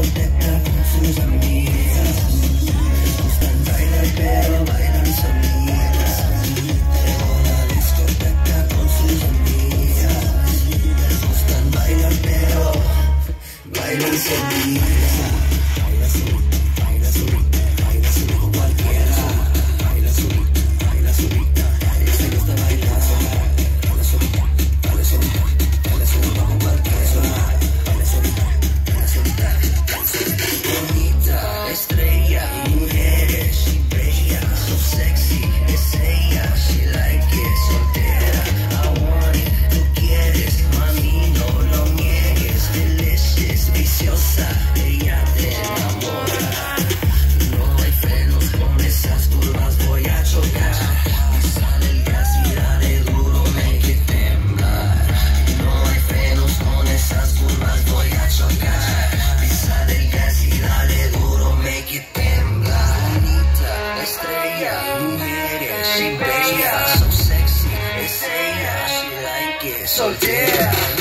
con sus amigas, les gustan bailar pero bailan sonrisa, ahora les contactan con sus amigas, les gustan bailar pero bailan sonrisa. She's she bang out, so sexy, insane how she like it. So yeah.